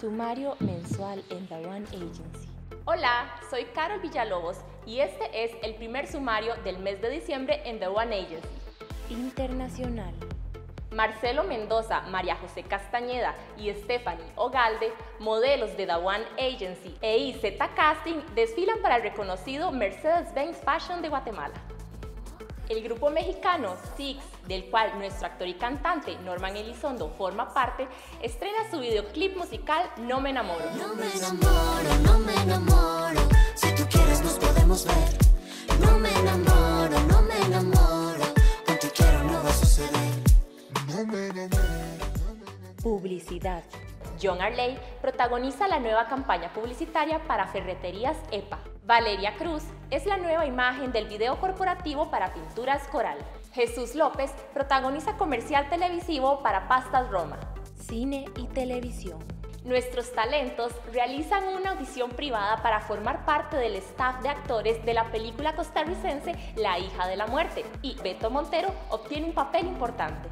sumario mensual en The One Agency. Hola, soy Carol Villalobos y este es el primer sumario del mes de diciembre en The One Agency. Internacional. Marcelo Mendoza, María José Castañeda y Stephanie Ogalde, modelos de The One Agency e IZ Casting, desfilan para el reconocido Mercedes-Benz Fashion de Guatemala. El grupo mexicano Six, del cual nuestro actor y cantante Norman Elizondo forma parte, estrena su videoclip musical No me enamoro. No me enamoro, no me enamoro. Si tú quieres nos podemos ver. No me enamoro, no me enamoro. Aunque quiero no va a suceder. No me enamoro. Publicidad. John Arley protagoniza la nueva campaña publicitaria para Ferreterías EPA. Valeria Cruz es la nueva imagen del video corporativo para Pinturas Coral. Jesús López protagoniza comercial televisivo para Pastas Roma. Cine y televisión. Nuestros talentos realizan una audición privada para formar parte del staff de actores de la película costarricense La hija de la muerte y Beto Montero obtiene un papel importante.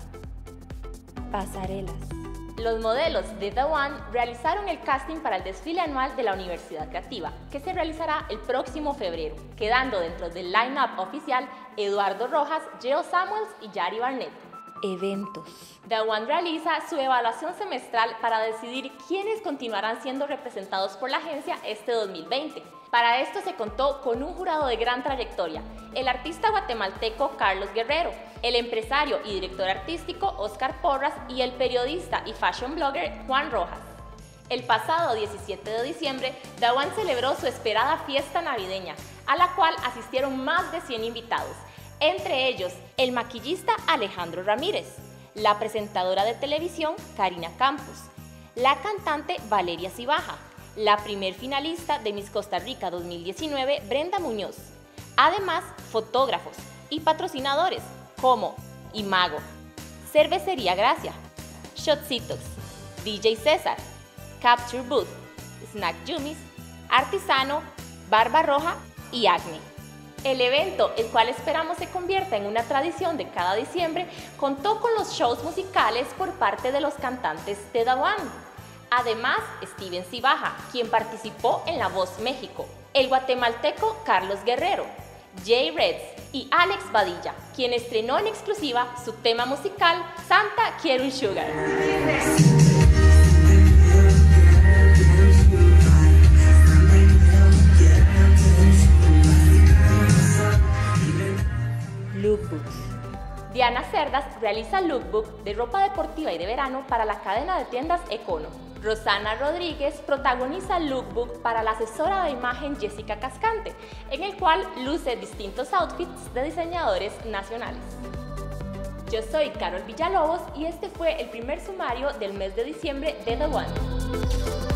Pasarelas. Los modelos de The One realizaron el casting para el desfile anual de la Universidad Creativa, que se realizará el próximo febrero, quedando dentro del line-up oficial Eduardo Rojas, Geo Samuels y Yari Barnett. Eventos. The One realiza su evaluación semestral para decidir quiénes continuarán siendo representados por la agencia este 2020. Para esto se contó con un jurado de gran trayectoria, el artista guatemalteco Carlos Guerrero, el empresario y director artístico Oscar Porras y el periodista y fashion blogger Juan Rojas. El pasado 17 de diciembre, One celebró su esperada fiesta navideña, a la cual asistieron más de 100 invitados, entre ellos el maquillista Alejandro Ramírez, la presentadora de televisión Karina Campos, la cantante Valeria Cibaja, la primer finalista de Miss Costa Rica 2019 Brenda Muñoz, además fotógrafos y patrocinadores como Imago, Cervecería Gracia, Shotcitos, DJ César, Capture Booth, Snack Jumis, Artisano, Barba Roja y Acme. El evento, el cual esperamos se convierta en una tradición de cada diciembre, contó con los shows musicales por parte de los cantantes de One. Además, Steven Cibaja, quien participó en La Voz México, el guatemalteco Carlos Guerrero, Jay Reds y Alex Badilla, quien estrenó en exclusiva su tema musical Santa Quiero Sugar. Diana Cerdas realiza lookbook de ropa deportiva y de verano para la cadena de tiendas Econo. Rosana Rodríguez protagoniza lookbook para la asesora de imagen Jessica Cascante, en el cual luce distintos outfits de diseñadores nacionales. Yo soy Carol Villalobos y este fue el primer sumario del mes de diciembre de The One.